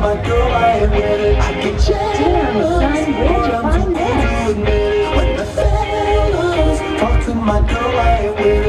my girl, I admit it. I can change. Damn, son, where'd you find this? When the fellas talk to my girl, I admit it.